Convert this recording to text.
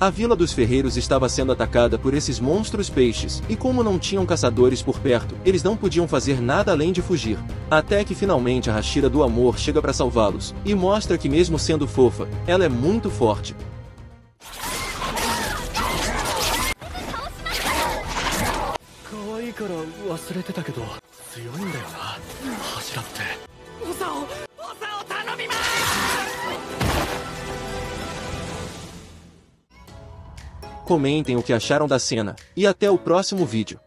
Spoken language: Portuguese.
A vila dos ferreiros estava sendo atacada por esses monstros peixes, e como não tinham caçadores por perto, eles não podiam fazer nada além de fugir. Até que finalmente a Hashira do Amor chega para salvá-los, e mostra que mesmo sendo fofa, ela é muito forte. 可愛いから忘れてたけど強いんだよな柱って Comentem o que acharam da cena, e até o próximo vídeo.